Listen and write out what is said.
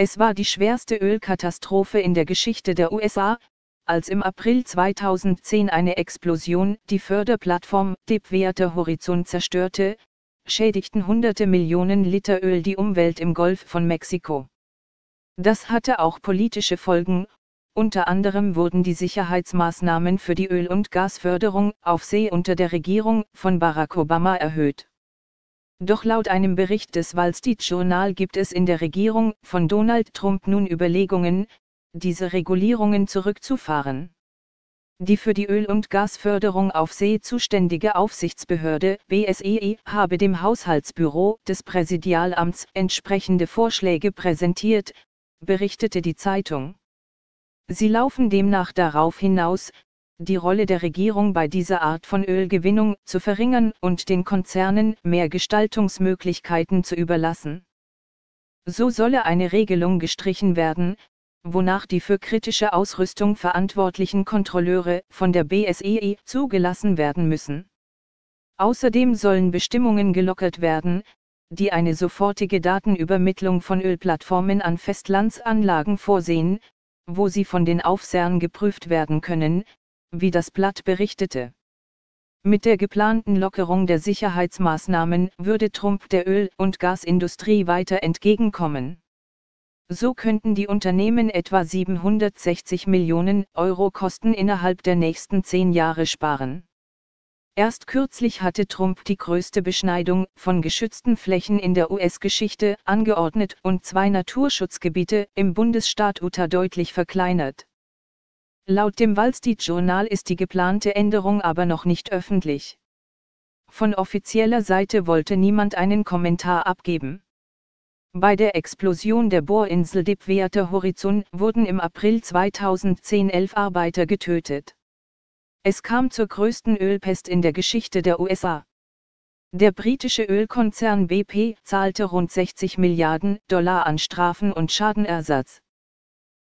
Es war die schwerste Ölkatastrophe in der Geschichte der USA, als im April 2010 eine Explosion die Förderplattform Deepwater Horizon zerstörte, schädigten hunderte Millionen Liter Öl die Umwelt im Golf von Mexiko. Das hatte auch politische Folgen, unter anderem wurden die Sicherheitsmaßnahmen für die Öl- und Gasförderung auf See unter der Regierung von Barack Obama erhöht. Doch laut einem Bericht des Wall Street Journal gibt es in der Regierung von Donald Trump nun Überlegungen, diese Regulierungen zurückzufahren. Die für die Öl- und Gasförderung auf See zuständige Aufsichtsbehörde BSEE habe dem Haushaltsbüro des Präsidialamts entsprechende Vorschläge präsentiert, berichtete die Zeitung. Sie laufen demnach darauf hinaus, die Rolle der Regierung bei dieser Art von Ölgewinnung zu verringern und den Konzernen mehr Gestaltungsmöglichkeiten zu überlassen. So solle eine Regelung gestrichen werden, wonach die für kritische Ausrüstung verantwortlichen Kontrolleure von der BSEE zugelassen werden müssen. Außerdem sollen Bestimmungen gelockert werden, die eine sofortige Datenübermittlung von Ölplattformen an Festlandsanlagen vorsehen, wo sie von den Aufsehern geprüft werden können, wie das Blatt berichtete. Mit der geplanten Lockerung der Sicherheitsmaßnahmen würde Trump der Öl- und Gasindustrie weiter entgegenkommen. So könnten die Unternehmen etwa 760 Millionen Euro Kosten innerhalb der nächsten zehn Jahre sparen. Erst kürzlich hatte Trump die größte Beschneidung von geschützten Flächen in der US-Geschichte angeordnet und zwei Naturschutzgebiete im Bundesstaat Utah deutlich verkleinert. Laut dem Wall Street Journal ist die geplante Änderung aber noch nicht öffentlich. Von offizieller Seite wollte niemand einen Kommentar abgeben. Bei der Explosion der Bohrinsel Deepwater Horizon wurden im April 2010 elf Arbeiter getötet. Es kam zur größten Ölpest in der Geschichte der USA. Der britische Ölkonzern BP zahlte rund 60 Milliarden Dollar an Strafen und Schadenersatz.